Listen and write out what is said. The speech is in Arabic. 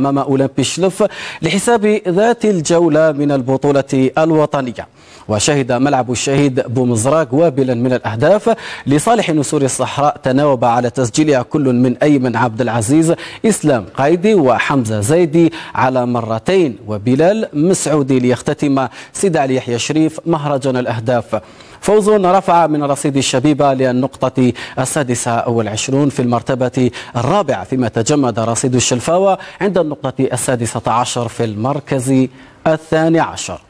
أمام أولمبي شلف لحساب ذات الجولة من البطولة الوطنية. وشهد ملعب الشهيد بومزراك وابلا من الأهداف لصالح نسور الصحراء تناوب على تسجيلها كل من أيمن عبد العزيز إسلام قايدي وحمزة زيدي على مرتين وبلال مسعودي ليختتم سيد علي يحيى شريف مهرجان الأهداف. فوز رفع من رصيد الشبيبة للنقطة السادسة والعشرون في المرتبة الرابعة فيما تجمد رصيد الشلفاوة عند النقطة السادسة عشر في المركز الثاني عشر.